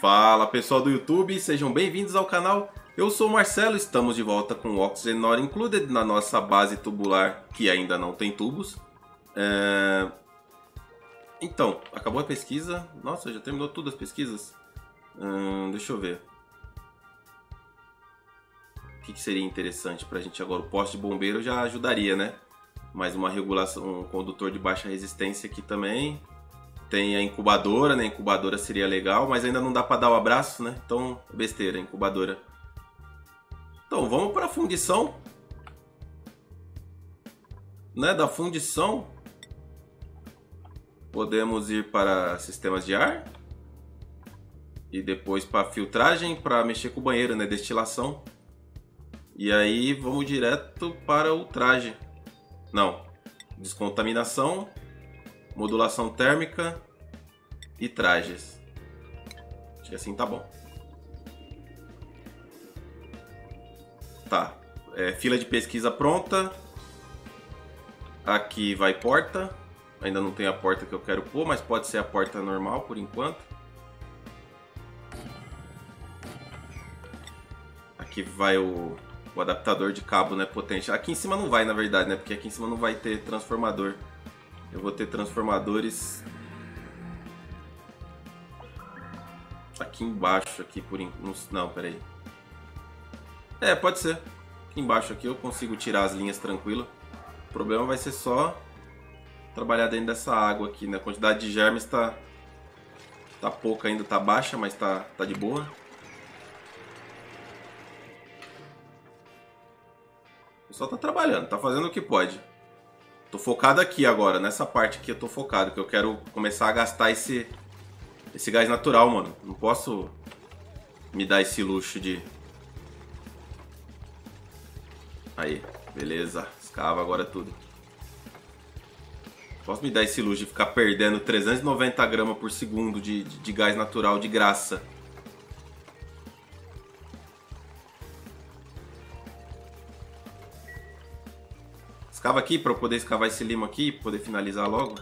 Fala pessoal do YouTube, sejam bem-vindos ao canal. Eu sou o Marcelo, estamos de volta com o Oxygen Not Included na nossa base tubular que ainda não tem tubos. É... Então, acabou a pesquisa. Nossa, já terminou tudo as pesquisas? Hum, deixa eu ver. O que, que seria interessante pra gente agora? O poste de bombeiro já ajudaria, né? Mais uma regulação, um condutor de baixa resistência aqui também. Tem a incubadora, né? Incubadora seria legal, mas ainda não dá para dar o abraço, né? Então, besteira, incubadora. Então, vamos para a fundição. Né? Da fundição, podemos ir para sistemas de ar. E depois para filtragem, para mexer com o banheiro, né? Destilação. E aí vamos direto para o traje. Não. Descontaminação, modulação térmica e trajes. Acho que assim tá bom. Tá. É, fila de pesquisa pronta. Aqui vai porta. Ainda não tem a porta que eu quero pôr, mas pode ser a porta normal por enquanto. Aqui vai o o adaptador de cabo né, potente. Aqui em cima não vai, na verdade, né? Porque aqui em cima não vai ter transformador. Eu vou ter transformadores aqui embaixo, aqui por não, peraí. É, pode ser. Aqui embaixo aqui eu consigo tirar as linhas tranquilo. O problema vai ser só trabalhar dentro dessa água aqui, né? A quantidade de germes tá tá pouca ainda, tá baixa, mas tá tá de boa. Só tá trabalhando, tá fazendo o que pode. Tô focado aqui agora, nessa parte aqui eu tô focado, que eu quero começar a gastar esse, esse gás natural, mano. Não posso me dar esse luxo de... Aí, beleza. Escava agora tudo. Posso me dar esse luxo de ficar perdendo 390 gramas por segundo de, de, de gás natural de graça. Escava aqui para eu poder escavar esse limo aqui poder finalizar logo.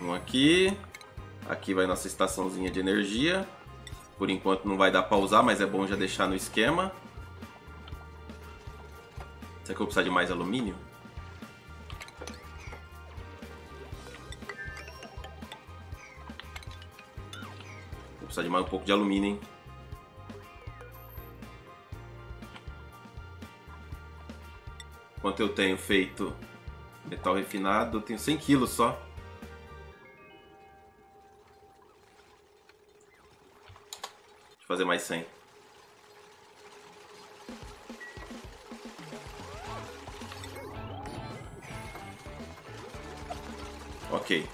Um aqui. Aqui vai nossa estaçãozinha de energia. Por enquanto não vai dar para usar, mas é bom já deixar no esquema. Será que eu vou precisar de mais alumínio? Vou precisar de mais um pouco de alumínio, hein? Quanto eu tenho feito metal refinado? Eu tenho 100 quilos só. Deixa eu fazer mais 100. Ok.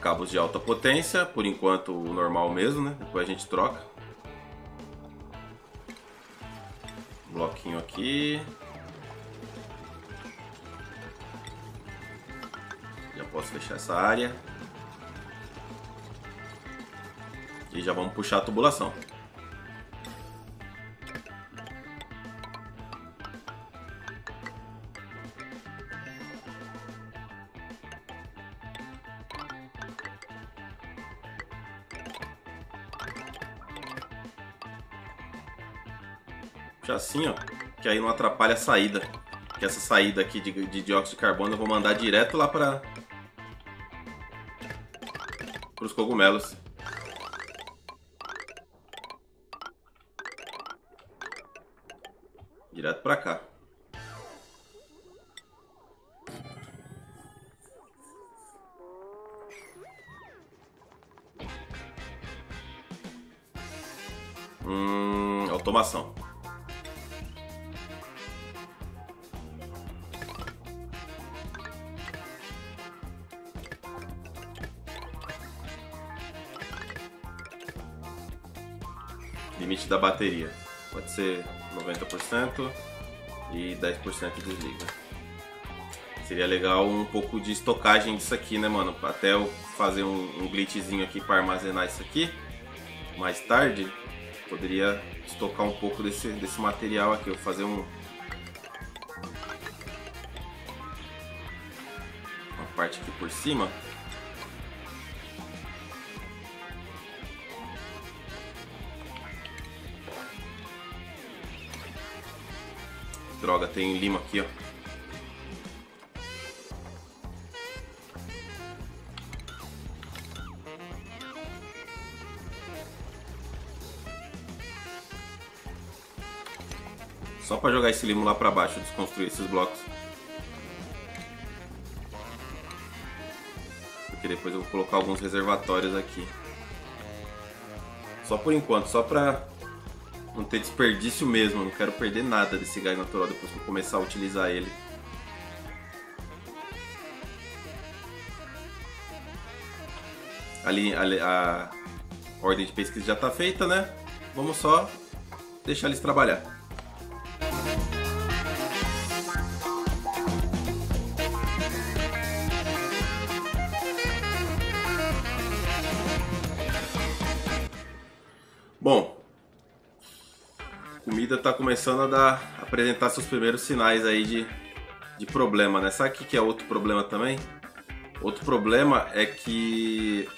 Cabos de alta potência, por enquanto o normal mesmo, né? Depois a gente troca. Bloquinho aqui. Já posso fechar essa área. E já vamos puxar a tubulação. Assim, ó, que aí não atrapalha a saída. Que essa saída aqui de, de dióxido de carbono eu vou mandar direto lá para os cogumelos. Limite da bateria. Pode ser 90% e 10% desliga. Seria legal um pouco de estocagem disso aqui, né, mano? Até eu fazer um, um glitchzinho aqui para armazenar isso aqui. Mais tarde, poderia estocar um pouco desse, desse material aqui. Eu fazer um... uma parte aqui por cima. Tem lima aqui, ó. Só para jogar esse limo lá para baixo, desconstruir esses blocos. Porque depois eu vou colocar alguns reservatórios aqui. Só por enquanto, só para não ter desperdício mesmo. Não quero perder nada desse gás natural depois que eu começar a utilizar ele. Ali, ali a ordem de pesquisa já está feita, né? Vamos só deixar eles trabalhar. Começando a dar, apresentar seus primeiros sinais aí de, de problema, né? Sabe o que é outro problema também? Outro problema é que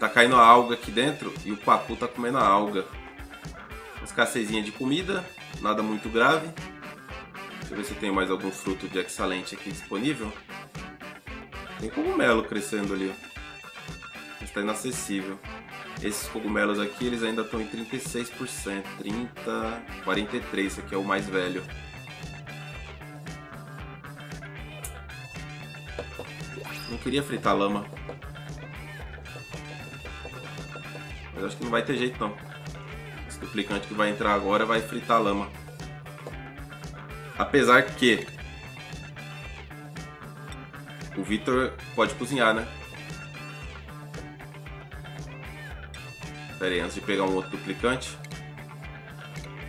tá caindo a alga aqui dentro e o pacu tá comendo a alga. Escassezinha de comida, nada muito grave. Deixa eu ver se tem mais algum fruto de excelente aqui disponível. Tem cogumelo crescendo ali, ó está inacessível. Esses cogumelos aqui, eles ainda estão em 36%, 30, 43, esse aqui é o mais velho. Não queria fritar lama. Mas acho que não vai ter jeito não. Esse duplicante que vai entrar agora vai fritar lama. Apesar que o Victor pode cozinhar, né? Pera aí, antes de pegar um outro duplicante,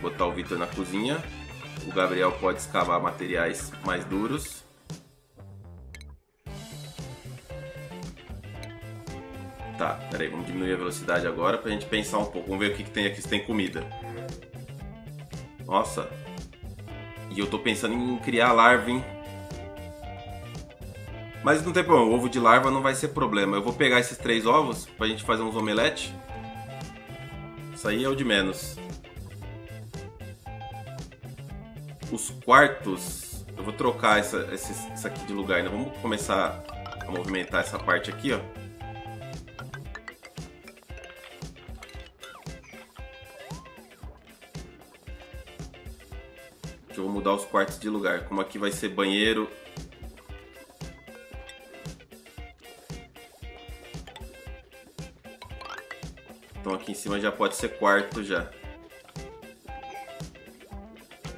botar o Vitor na cozinha. O Gabriel pode escavar materiais mais duros. Tá, peraí, vamos diminuir a velocidade agora pra gente pensar um pouco. Vamos ver o que, que tem aqui, se tem comida. Nossa. E eu tô pensando em criar larva, hein? Mas não tem problema, o ovo de larva não vai ser problema. Eu vou pegar esses três ovos pra gente fazer uns omelete. Isso aí é o de menos. Os quartos, eu vou trocar essa, esse, isso aqui de lugar, né? Vamos começar a movimentar essa parte aqui, ó. Eu vou mudar os quartos de lugar. Como aqui vai ser banheiro aqui em cima já pode ser quarto já.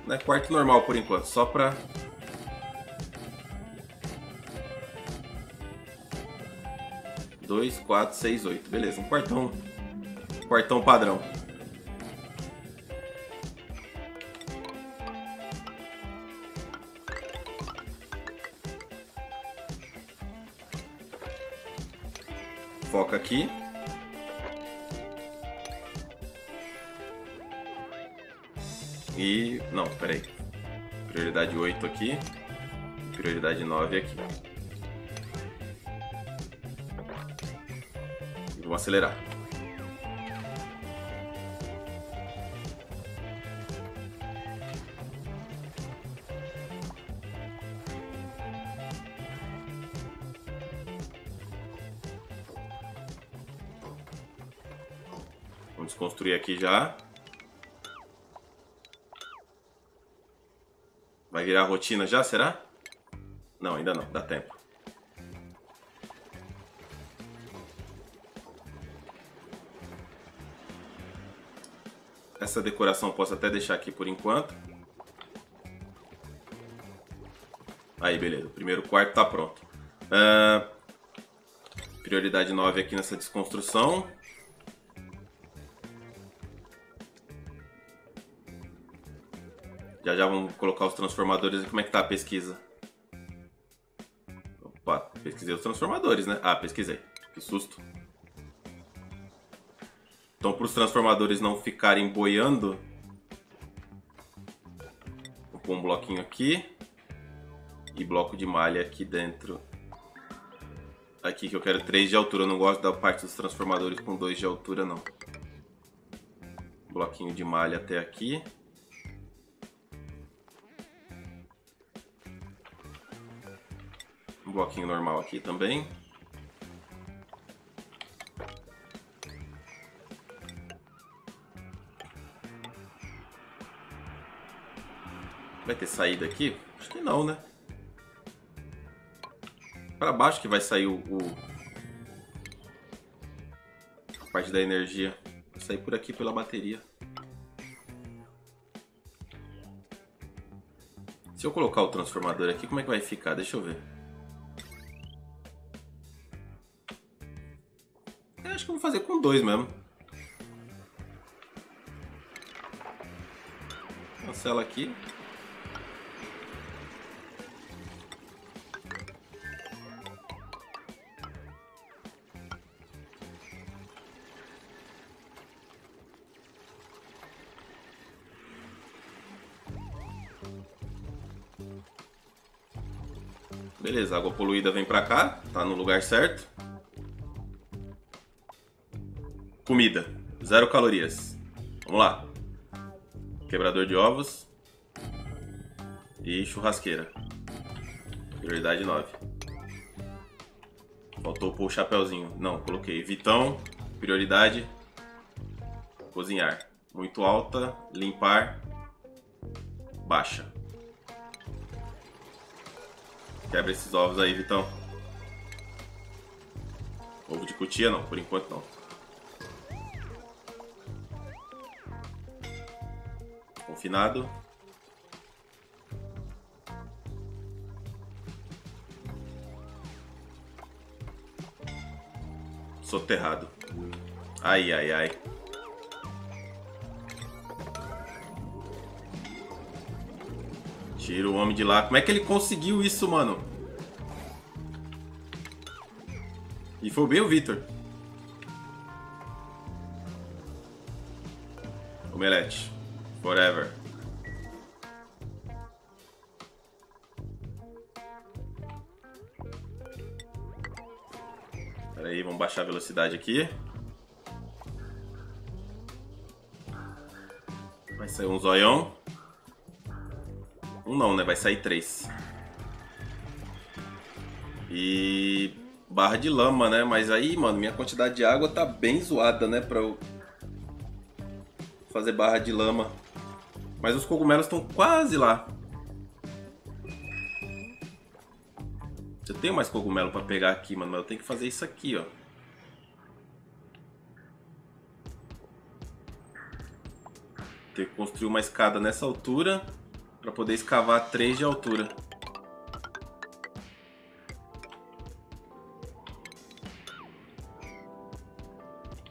Não é quarto normal por enquanto, só pra... Dois, quatro, seis, oito. Beleza, um quartão. Quartão padrão. Foca aqui. 8 aqui. Prioridade 9 aqui. E vamos acelerar. Vamos construir aqui já. Vai virar rotina já, será? Não, ainda não, dá tempo. Essa decoração posso até deixar aqui por enquanto. Aí, beleza. O primeiro quarto tá pronto. Uh, prioridade 9 aqui nessa desconstrução. Já já vamos colocar os transformadores e como é que tá a pesquisa. Opa, pesquisei os transformadores, né? Ah, pesquisei. Que susto. Então, para os transformadores não ficarem boiando, vou pôr um bloquinho aqui e bloco de malha aqui dentro. Aqui que eu quero 3 de altura, eu não gosto da parte dos transformadores com 2 de altura não. Bloquinho de malha até aqui. Bloquinho normal aqui também. Vai ter saída aqui? Acho que não, né? Para baixo que vai sair o, o... A parte da energia. Vai sair por aqui pela bateria. Se eu colocar o transformador aqui, como é que vai ficar? Deixa eu ver. Com dois mesmo. Cancela aqui. Beleza, água poluída vem pra cá, tá no lugar certo. Comida, zero calorias. Vamos lá. Quebrador de ovos. E churrasqueira. Prioridade 9. Faltou pôr o chapéuzinho. Não, coloquei. Vitão, prioridade. Cozinhar. Muito alta, limpar. Baixa. Quebra esses ovos aí, Vitão. Ovo de cutia não, por enquanto não. Confinado. Soterrado. Ai, ai, ai. Tira o homem de lá. Como é que ele conseguiu isso, mano? E foi bem o Victor. Omelete. Forever. Pera aí, vamos baixar a velocidade aqui. Vai sair um zoião. Um não, né? Vai sair três. E barra de lama, né? Mas aí, mano, minha quantidade de água tá bem zoada, né? Pra eu fazer barra de lama. Mas os cogumelos estão quase lá. Eu tenho mais cogumelo pra pegar aqui, mano. Mas eu tenho que fazer isso aqui, ó. Ter que construir uma escada nessa altura para poder escavar 3 de altura.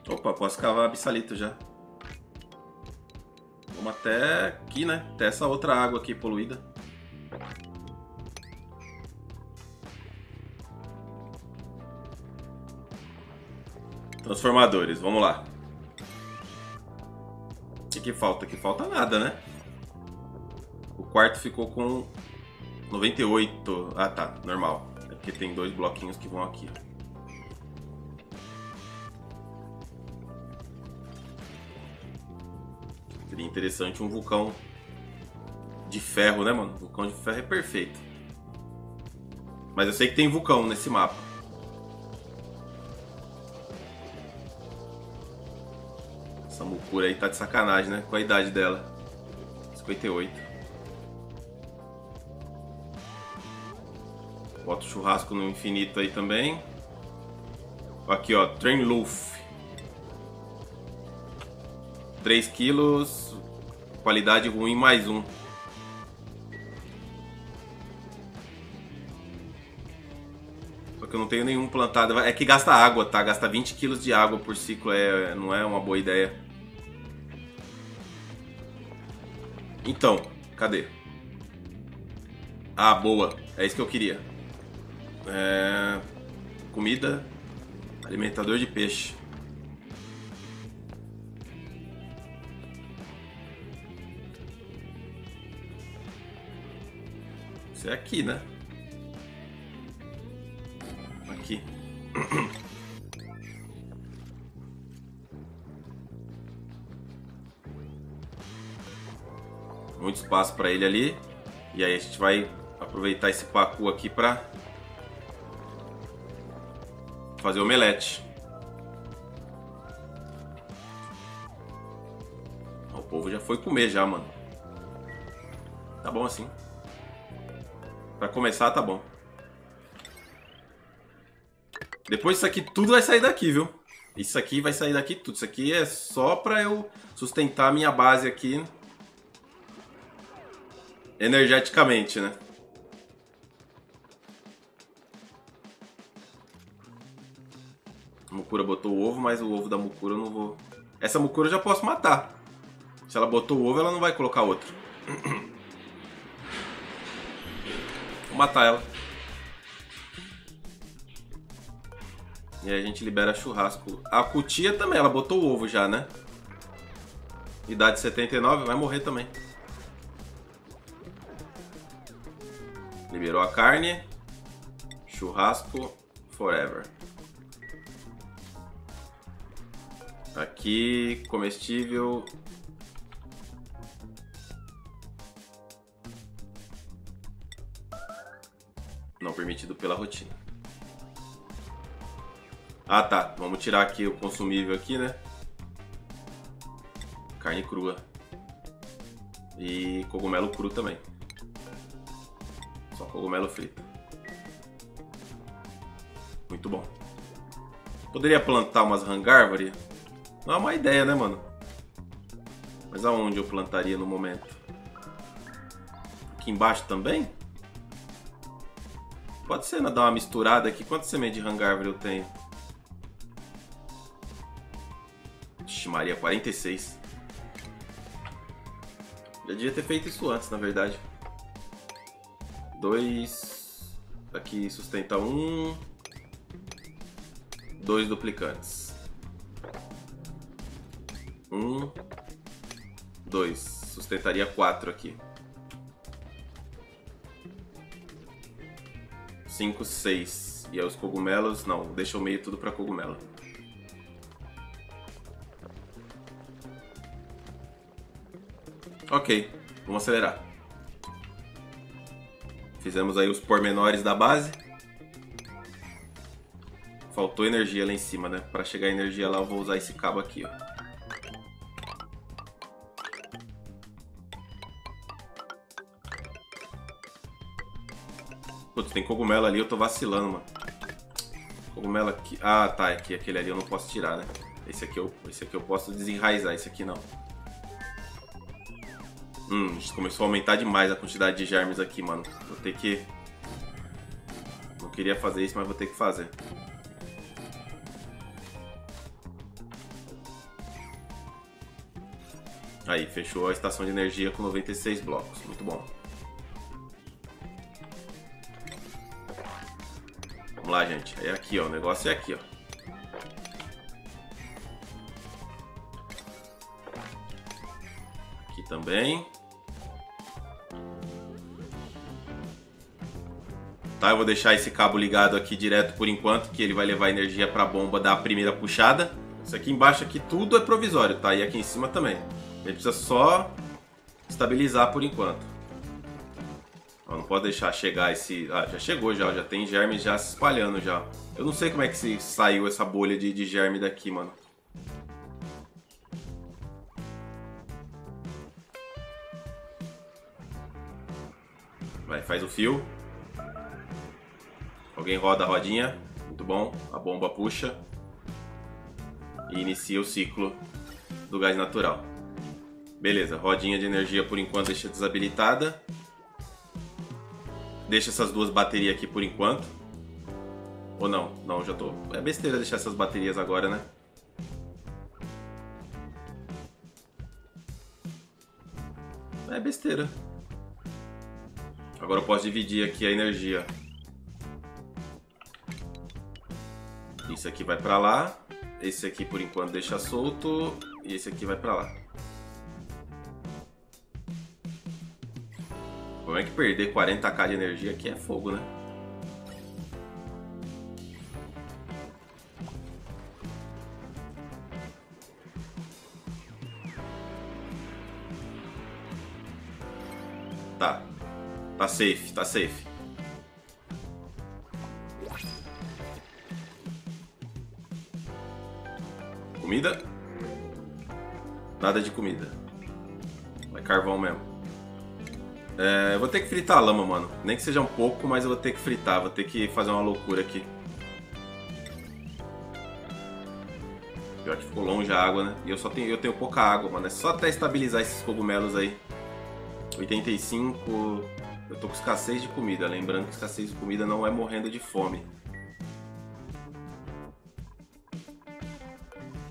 Opa, posso cavar abissalito já. Vamos até aqui, né? Até essa outra água aqui poluída. Transformadores, vamos lá. O que, que falta? Aqui falta nada, né? quarto ficou com 98. Ah, tá, normal. É porque tem dois bloquinhos que vão aqui. Interessante um vulcão de ferro, né, mano? Vulcão de ferro é perfeito. Mas eu sei que tem vulcão nesse mapa. Essa Mukura aí tá de sacanagem, né? Com a idade dela. 58. Bota o churrasco no infinito aí também. Aqui, ó, Train Luffy. 3 quilos, qualidade ruim mais um. Só que eu não tenho nenhum plantado. É que gasta água, tá? Gasta 20 quilos de água por ciclo, é, não é uma boa ideia. Então, cadê? Ah, boa. É isso que eu queria. É... Comida, alimentador de peixe. É aqui, né? Aqui. Muito espaço para ele ali. E aí a gente vai aproveitar esse pacu aqui para fazer omelete. O povo já foi comer já, mano. Tá bom assim. Pra começar, tá bom. Depois isso aqui tudo vai sair daqui, viu? Isso aqui vai sair daqui tudo. Isso aqui é só pra eu sustentar a minha base aqui. Energeticamente, né? A botou o ovo, mas o ovo da Mukura eu não vou... Essa Mukura eu já posso matar. Se ela botou o ovo, ela não vai colocar outro. Matar ela. E aí a gente libera churrasco. A cutia também, ela botou o ovo já, né? Idade 79, vai morrer também. Liberou a carne. Churrasco forever. Aqui, comestível. Pela rotina. Ah tá, vamos tirar aqui o consumível aqui, né? Carne crua. E cogumelo cru também. Só cogumelo frito. Muito bom. Poderia plantar umas hangárvore? Não é uma ideia, né, mano? Mas aonde eu plantaria no momento? Aqui embaixo também? Pode ser, né? Dar uma misturada aqui. Quantas sementes de hangárvore eu tenho? Ixi, Maria, 46. Já devia ter feito isso antes, na verdade. Dois. Aqui sustenta um. Dois duplicantes. Um. Dois. Sustentaria quatro aqui. Cinco, seis. E aí os cogumelos... Não, deixa o meio tudo pra cogumelo. Ok, vamos acelerar. Fizemos aí os pormenores da base. Faltou energia lá em cima, né? Para chegar a energia lá eu vou usar esse cabo aqui, ó. Putz, tem cogumelo ali, eu tô vacilando, mano. Cogumelo aqui. Ah, tá, aqui, aquele ali eu não posso tirar, né? Esse aqui eu, esse aqui eu posso desenraizar, esse aqui não. Hum, começou a aumentar demais a quantidade de germes aqui, mano. Vou ter que... Não queria fazer isso, mas vou ter que fazer. Aí, fechou a estação de energia com 96 blocos. Muito bom. Vamos lá, gente. É aqui, ó. O negócio é aqui, ó. Aqui também. Tá, eu vou deixar esse cabo ligado aqui direto por enquanto, que ele vai levar energia para a bomba da primeira puxada. Isso aqui embaixo aqui tudo é provisório, tá? E aqui em cima também. Ele precisa só estabilizar por enquanto. Pode deixar chegar esse... Ah, já chegou já, já tem germes já se espalhando já. Eu não sei como é que se saiu essa bolha de, de germe daqui, mano. Vai, faz o fio. Alguém roda a rodinha. Muito bom. A bomba puxa. E inicia o ciclo do gás natural. Beleza, rodinha de energia por enquanto deixa desabilitada. Deixa essas duas baterias aqui por enquanto. Ou não? Não, já tô. É besteira deixar essas baterias agora, né? É besteira. Agora eu posso dividir aqui a energia. Isso aqui vai pra lá. Esse aqui por enquanto deixa solto. E esse aqui vai pra lá. Como é que perder 40k de energia aqui é fogo, né? Tá. Tá safe, tá safe. Comida? Nada de comida. É carvão mesmo. É, vou ter que fritar a lama, mano. Nem que seja um pouco, mas eu vou ter que fritar. Vou ter que fazer uma loucura aqui. Pior que ficou longe a água, né? E eu só tenho, eu tenho pouca água, mano. É só até estabilizar esses cogumelos aí. 85. Eu tô com escassez de comida. Lembrando que escassez de comida não é morrendo de fome.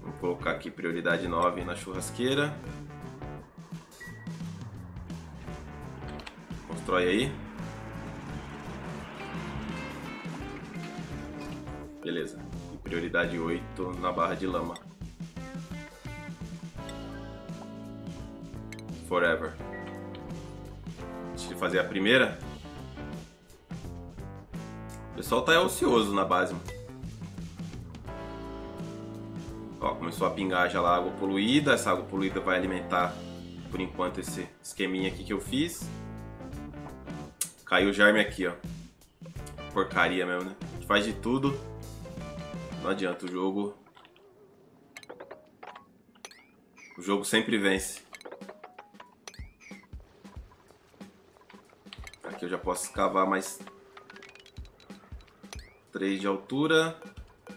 Vou colocar aqui prioridade 9 na churrasqueira. Constrói aí. Beleza. E prioridade 8 na barra de lama. Forever. Antes de fazer a primeira. O pessoal tá ocioso na base. Ó, começou a pingar já lá água poluída. Essa água poluída vai alimentar, por enquanto, esse esqueminha aqui que eu fiz. Caiu o germe aqui, ó. Porcaria mesmo, né? A gente faz de tudo. Não adianta, o jogo... O jogo sempre vence. Aqui eu já posso escavar mais 3 de altura.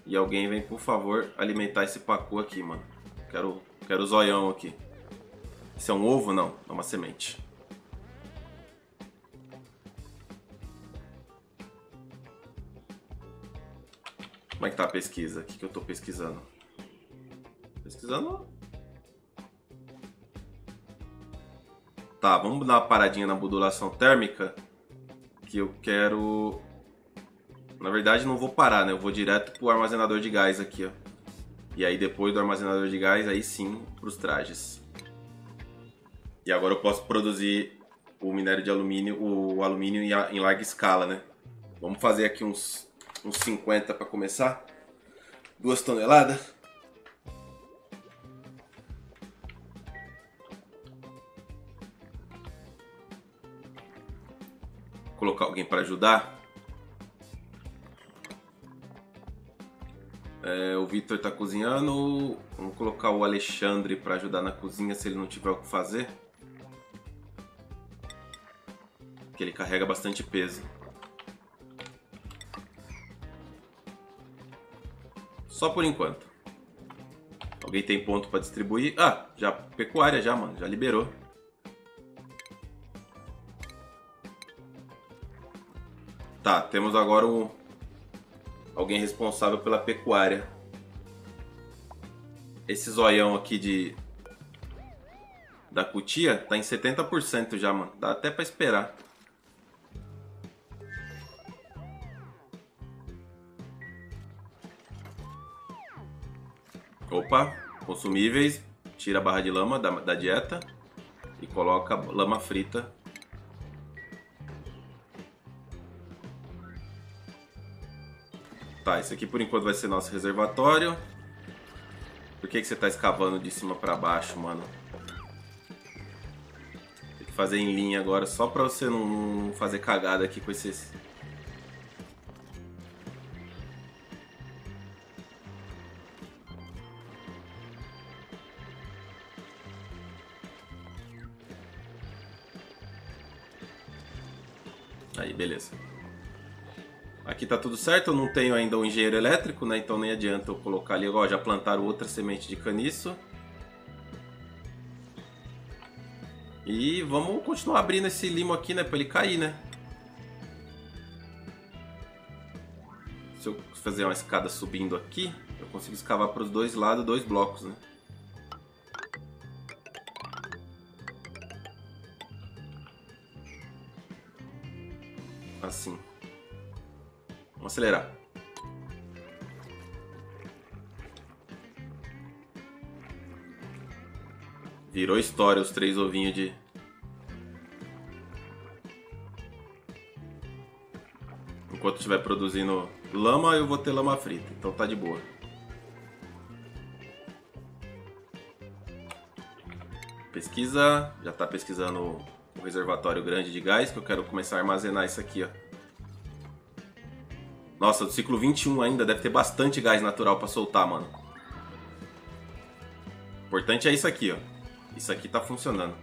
E alguém vem, por favor, alimentar esse pacu aqui, mano. Quero, quero o zoião aqui. Isso é um ovo? Não, é uma semente. Como é que tá a pesquisa? O que, que eu tô pesquisando? Pesquisando. Tá, vamos dar uma paradinha na modulação térmica. Que eu quero. Na verdade, não vou parar, né? Eu vou direto pro armazenador de gás aqui, ó. E aí, depois do armazenador de gás, aí sim pros trajes. E agora eu posso produzir o minério de alumínio, o alumínio em larga escala, né? Vamos fazer aqui uns uns 50 para começar. Duas toneladas. Colocar alguém para ajudar. É, o Vitor está cozinhando. Vamos colocar o Alexandre para ajudar na cozinha se ele não tiver o que fazer. Porque ele carrega bastante peso. Só por enquanto. Alguém tem ponto para distribuir? Ah, já pecuária já, mano. Já liberou. Tá, temos agora um alguém responsável pela pecuária. Esse zoião aqui de da cutia tá em 70% já, mano. Dá até para esperar. Opa, consumíveis, tira a barra de lama da, da dieta e coloca lama frita. Tá, esse aqui por enquanto vai ser nosso reservatório. Por que, que você tá escavando de cima para baixo, mano? Tem que fazer em linha agora, só pra você não fazer cagada aqui com esses beleza. Aqui tá tudo certo, eu não tenho ainda o engenheiro elétrico, né? Então nem adianta eu colocar ali, ó, já plantaram outra semente de caniço. E vamos continuar abrindo esse limo aqui, né? Pra ele cair, né? Se eu fazer uma escada subindo aqui, eu consigo escavar para os dois lados dois blocos, né? Assim. Vamos acelerar. Virou história os três ovinhos de... Enquanto estiver produzindo lama, eu vou ter lama frita. Então tá de boa. Pesquisa. Já tá pesquisando o reservatório grande de gás, que eu quero começar a armazenar isso aqui, ó. Nossa, do ciclo 21 ainda deve ter bastante gás natural para soltar, mano. O importante é isso aqui, ó. Isso aqui tá funcionando.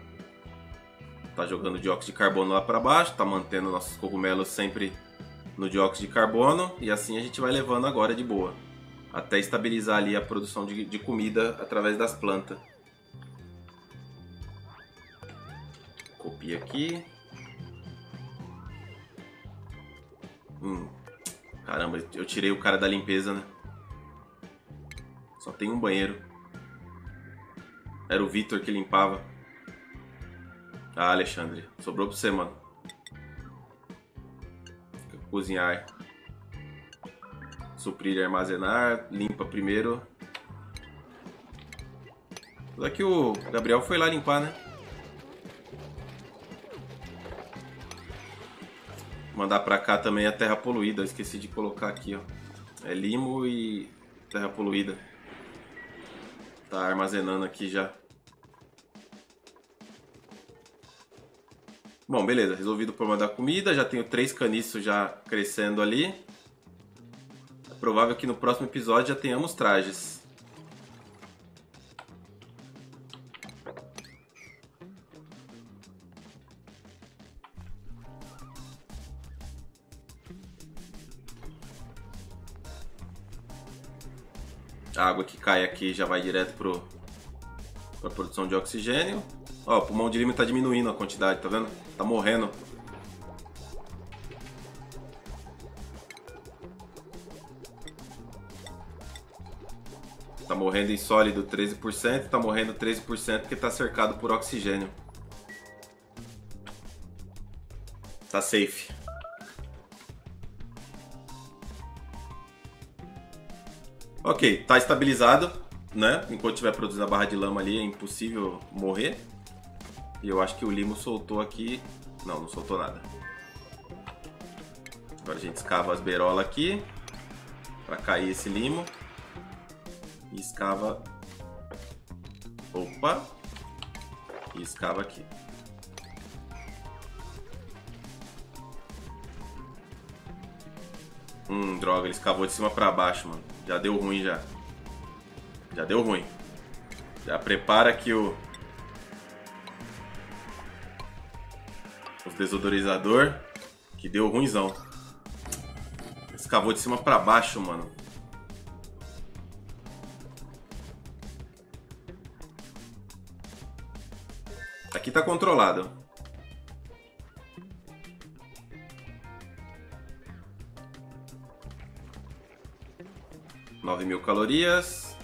Tá jogando dióxido de carbono lá para baixo, tá mantendo nossos cogumelos sempre no dióxido de carbono e assim a gente vai levando agora de boa. Até estabilizar ali a produção de, de comida através das plantas. Copia aqui. Hum. Caramba, eu tirei o cara da limpeza, né? Só tem um banheiro. Era o Vitor que limpava. Ah, Alexandre. Sobrou pra você, mano. Cozinhar. Suprir e armazenar. Limpa primeiro. Apesar que o Gabriel foi lá limpar, né? Mandar pra cá também a terra poluída. Eu esqueci de colocar aqui, ó. É limo e terra poluída. Tá armazenando aqui já. Bom, beleza. Resolvido o problema da comida. Já tenho três caniços já crescendo ali. É provável que no próximo episódio já tenhamos trajes. Cai aqui já vai direto para a produção de oxigênio. Ó, o pulmão de lima está diminuindo a quantidade, tá vendo? Tá morrendo. Tá morrendo em sólido 13%, tá morrendo 13% porque tá cercado por oxigênio. Tá safe. Ok, tá estabilizado, né? Enquanto estiver produzindo a barra de lama ali, é impossível morrer. E eu acho que o limo soltou aqui... Não, não soltou nada. Agora a gente escava as berolas aqui. Pra cair esse limo. E escava... Opa! E escava aqui. Hum, droga, ele escavou de cima pra baixo, mano. Já deu ruim já. Já deu ruim. Já prepara aqui o... Os desodorizador. Que deu ruimzão. Escavou de cima pra baixo, mano. Aqui tá controlado. 9 mil calorias.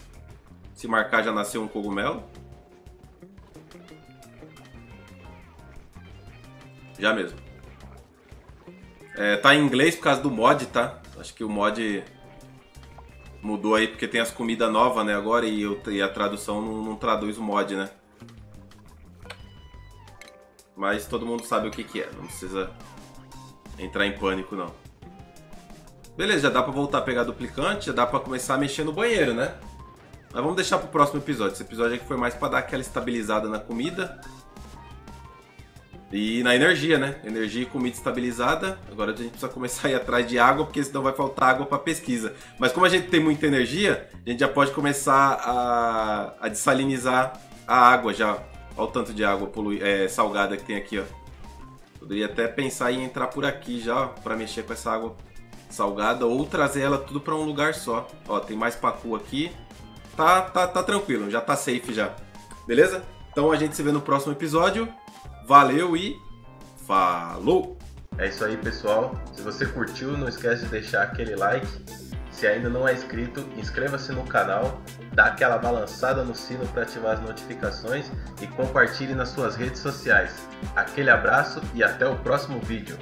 Se marcar já nasceu um cogumelo. Já mesmo. É, tá em inglês por causa do mod, tá? Acho que o mod mudou aí porque tem as comidas novas, né, agora e, eu, e a tradução não, não, traduz o mod, né? Mas todo mundo sabe o que, que é, não precisa entrar em pânico não. Beleza, já dá pra voltar a pegar duplicante, já dá pra começar a mexer no banheiro, né? Mas vamos deixar pro próximo episódio. Esse episódio aqui foi mais pra dar aquela estabilizada na comida. E na energia, né? Energia e comida estabilizada. Agora a gente precisa começar a ir atrás de água, porque senão vai faltar água para pesquisa. Mas como a gente tem muita energia, a gente já pode começar a, a dessalinizar a água já. Olha o tanto de água polu é, salgada que tem aqui, ó. Poderia até pensar em entrar por aqui já, para mexer com essa água salgada ou trazer ela tudo para um lugar só. Ó, tem mais pacu aqui. Tá, tá, tá tranquilo, já tá safe já. Beleza? Então a gente se vê no próximo episódio. Valeu e falou! É isso aí, pessoal. Se você curtiu, não esquece de deixar aquele like. Se ainda não é inscrito, inscreva-se no canal, dá aquela balançada no sino para ativar as notificações e compartilhe nas suas redes sociais. Aquele abraço e até o próximo vídeo.